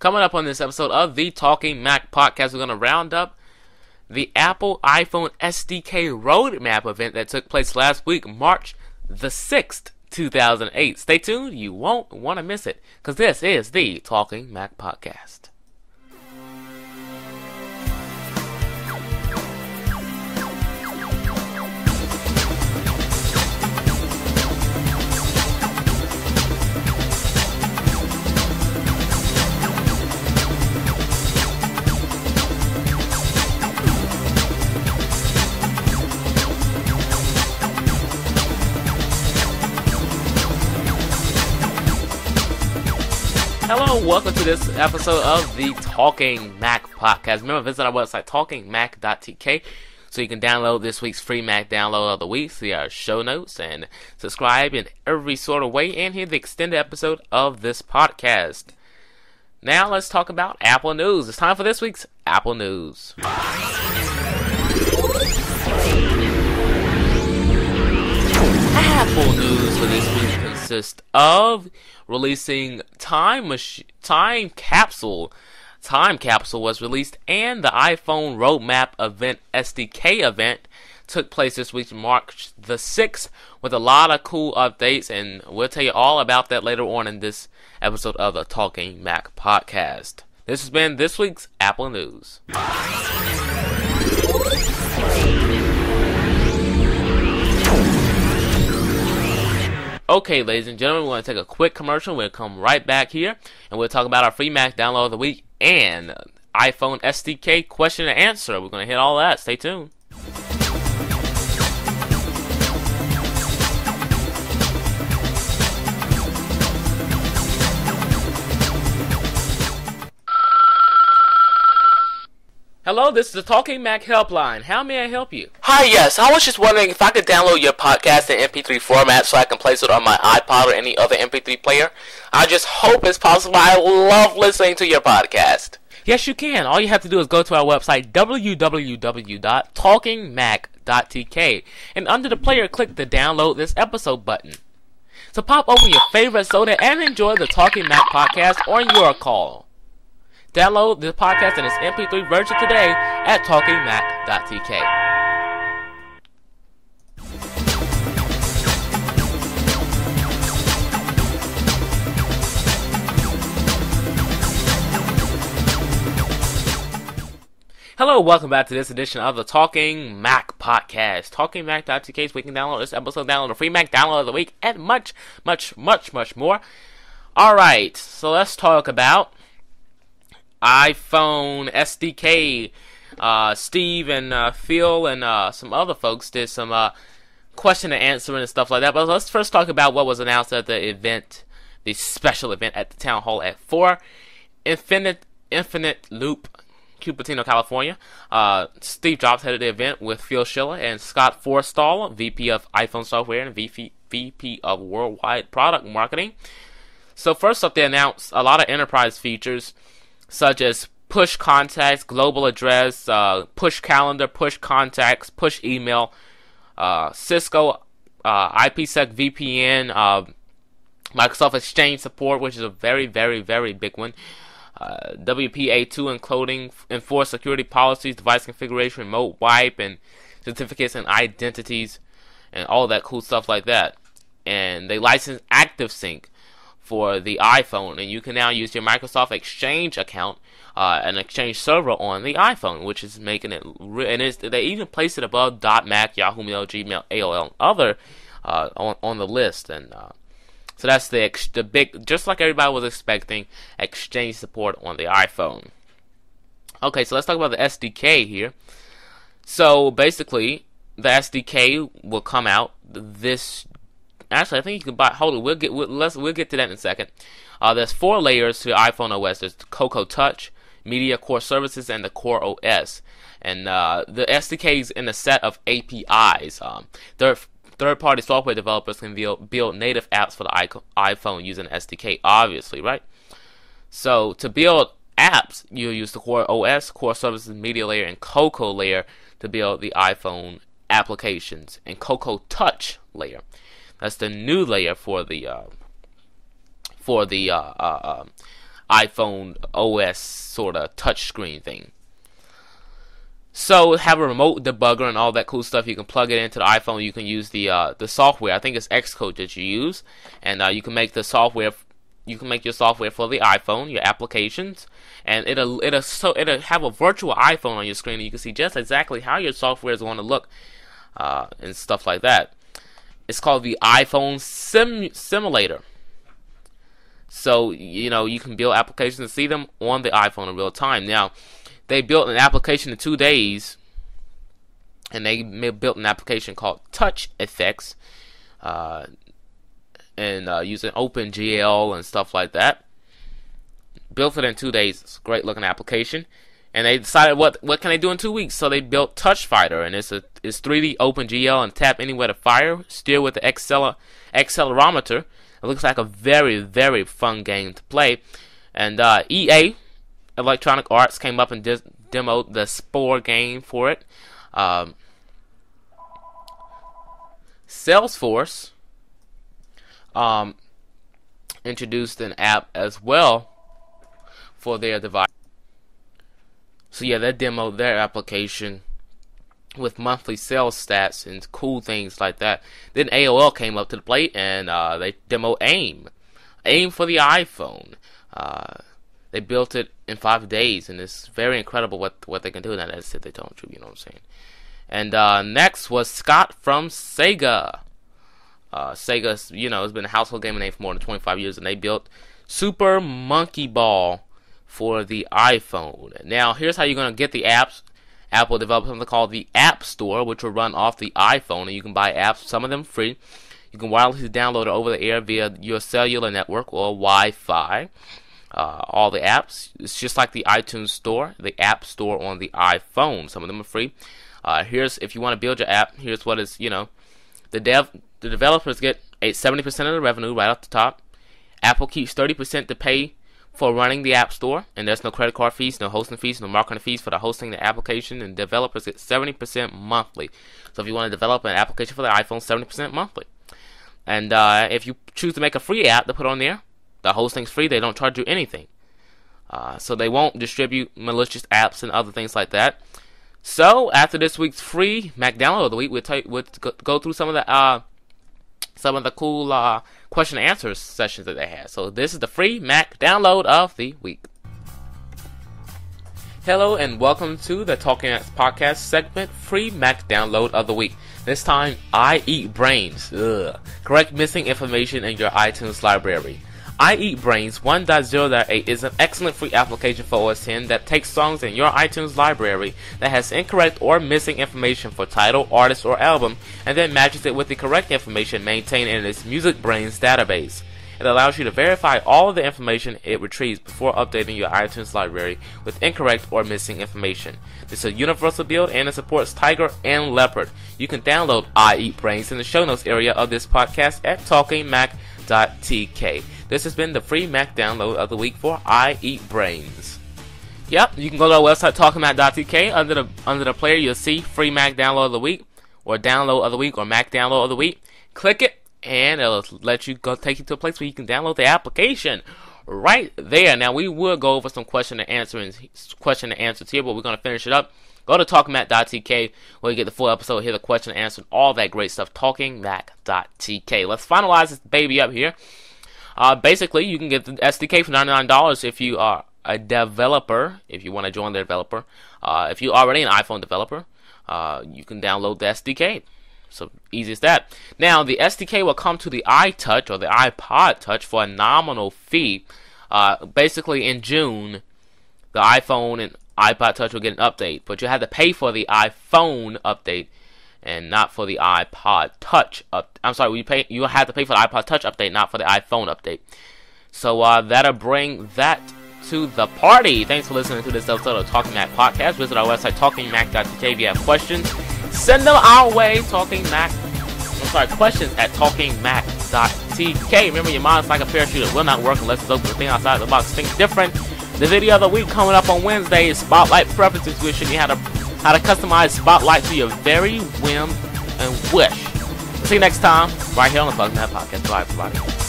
Coming up on this episode of the Talking Mac podcast, we're going to round up the Apple iPhone SDK Roadmap event that took place last week, March the 6th, 2008. Stay tuned, you won't want to miss it, because this is the Talking Mac podcast. Hello, welcome to this episode of the Talking Mac podcast. Remember, visit our website, talkingmac.tk, so you can download this week's free Mac download of the week, see our show notes, and subscribe in every sort of way, and hear the extended episode of this podcast. Now, let's talk about Apple News. It's time for this week's Apple News. Apple News for this week consists of releasing Time Mach- Time Capsule. Time Capsule was released, and the iPhone Roadmap Event SDK event took place this week, March the 6th, with a lot of cool updates, and we'll tell you all about that later on in this episode of the Talking Mac podcast. This has been this week's Apple News. Okay, ladies and gentlemen, we're going to take a quick commercial. We'll come right back here and we'll talk about our free Mac download of the week and iPhone SDK question and answer. We're going to hit all that. Stay tuned. Hello, this is the Talking Mac helpline. How may I help you? Hi, yes. I was just wondering if I could download your podcast in MP3 format so I can place it on my iPod or any other MP3 player. I just hope it's possible. I love listening to your podcast. Yes, you can. All you have to do is go to our website, www.talkingmac.tk, and under the player, click the download this episode button. So pop open your favorite soda and enjoy the Talking Mac podcast on your call. Download the podcast in its MP3 version today at talkingmac.tk. Hello, welcome back to this edition of the Talking Mac podcast. TalkingMac.tk is we can download this episode, download a free Mac download of the week, and much, much, much, much more. Alright, so let's talk about iPhone SDK. Uh, Steve and uh, Phil and uh, some other folks did some uh, question and answering and stuff like that. But let's first talk about what was announced at the event, the special event at the town hall at four, Infinite Infinite Loop, Cupertino, California. Uh, Steve Jobs headed the event with Phil Schiller and Scott Forstall, VP of iPhone Software and VP, VP of Worldwide Product Marketing. So first up, they announced a lot of enterprise features such as push contacts, global address, uh, push calendar, push contacts, push email, uh, Cisco uh, IPsec VPN, uh, Microsoft Exchange support, which is a very, very, very big one. Uh, WPA2 encoding, enforce security policies, device configuration, remote wipe, and certificates and identities, and all that cool stuff like that. And they license ActiveSync, for the iPhone, and you can now use your Microsoft Exchange account, uh, an Exchange server on the iPhone, which is making it. Re- and they even place it above .Mac, Yahoo Mail, Gmail, AOL, and other uh, on on the list, and uh, so that's the ex- the big, just like everybody was expecting, Exchange support on the iPhone. Okay, so let's talk about the SDK here. So basically, the SDK will come out this Actually, I think you can buy. Hold it. We'll get. We'll, let's. We'll get to that in a second. Uh, there's four layers to iPhone OS. There's Cocoa Touch, Media Core Services, and the Core OS. And uh, the SDK is in a set of APIs. Um, third third-party software developers can build, build native apps for the iPhone using SDK. Obviously, right? So to build apps, you use the Core OS, Core Services, Media Layer, and Cocoa Layer to build the iPhone applications, and Cocoa Touch layer. That's the new layer for the uh, for the uh, uh, iPhone OS sort of touchscreen thing. So have a remote debugger and all that cool stuff. You can plug it into the iPhone. You can use the uh, the software. I think it's Xcode that you use, and uh, you can make the software. You can make your software for the iPhone, your applications, and it'll it'll so it'll have a virtual iPhone on your screen, and you can see just exactly how your software is going to look, uh, and stuff like that. It's called the iPhone Sim Simulator. So you know you can build applications and see them on the iPhone in real time. Now they built an application in two days, and they built an application called Touch Effects, uh, and uh, using OpenGL and stuff like that. Built it in two days. It's a great looking application. And they decided what what can they do in two weeks? So they built Touch Fighter, and it's a it's 3D OpenGL and tap anywhere to fire. Steer with the acceler- accelerometer. It looks like a very very fun game to play. And uh, EA Electronic Arts came up and dis- demoed the Spore game for it. Um, Salesforce um, introduced an app as well for their device. So yeah, they demoed their application with monthly sales stats and cool things like that. Then AOL came up to the plate and uh, they demoed AIM, AIM for the iPhone. Uh, they built it in five days, and it's very incredible what what they can do. And that's if they don't, you know what I'm saying. And uh, next was Scott from Sega. Uh, Sega, you know, has been a household gaming name for more than 25 years, and they built Super Monkey Ball for the iPhone. Now, here's how you're gonna get the apps. Apple developed something called the App Store, which will run off the iPhone, and you can buy apps, some of them free. You can wirelessly download it over the air via your cellular network or Wi-Fi uh, all the apps. It's just like the iTunes Store, the App Store on the iPhone. Some of them are free. Uh, here's if you want to build your app. Here's what is you know, the dev the developers get a 70% of the revenue right off the top. Apple keeps 30% to pay for running the App Store, and there's no credit card fees, no hosting fees, no marketing fees for the hosting the application, and developers get 70% monthly. So if you want to develop an application for the iPhone, 70% monthly. And uh, if you choose to make a free app to put on there, the hosting's free. They don't charge you anything. Uh, so they won't distribute malicious apps and other things like that. So after this week's free Mac download of the week, we'll, take, we'll go through some of the uh, some of the cool uh, question and answers sessions that they had. So this is the free Mac download of the week. Hello and welcome to the Talking Mac podcast segment, free Mac download of the week. This time, I eat brains. Ugh. Correct missing information in your iTunes library. I Eat Brains 1.0.8 is an excellent free application for OS X that takes songs in your iTunes library that has incorrect or missing information for title, artist, or album, and then matches it with the correct information maintained in its MusicBrainz database. It allows you to verify all of the information it retrieves before updating your iTunes library with incorrect or missing information. This is a universal build and it supports Tiger and Leopard. You can download I Eat Brains in the show notes area of this podcast at talkingmac.tk. This has been the free Mac download of the week for I Eat Brains. Yep, you can go to our website talkingmac.tk. Under the under the player, you'll see free Mac download of the week, or download of the week, or Mac download of the week. Click it, and it'll let you go take you to a place where you can download the application right there. Now we will go over some question and answers, question and answers here, but we're gonna finish it up. Go to talkingmac.tk where you get the full episode, hear the question and answer, and all that great stuff. Talkingmac.tk. Let's finalize this baby up here. Uh, basically, you can get the SDK for $99 if you are a developer, if you want to join the developer. Uh, if you're already an iPhone developer, uh, you can download the SDK. So easy as that. Now, the SDK will come to the iTouch or the iPod Touch for a nominal fee. Uh, basically, in June, the iPhone and iPod Touch will get an update, but you have to pay for the iPhone update and not for the iPod Touch up. I'm sorry, you pay you have to pay for the iPod Touch update, not for the iPhone update. So uh, that'll bring that to the party. Thanks for listening to this episode of Talking Mac Podcast. Visit our website talkingmac.tk if you have questions. Send them our way, Talking Mac. I'm sorry, questions at talkingmac.tk. Remember, your mind's like a parachute. It will not work unless it's open to think outside the box. Think different. The video of the week coming up on Wednesday is Spotlight Preferences, which you how to how to customize Spotlight to your very whim and wish. See you next time, right here on the Mac Podcast. Bye, everybody.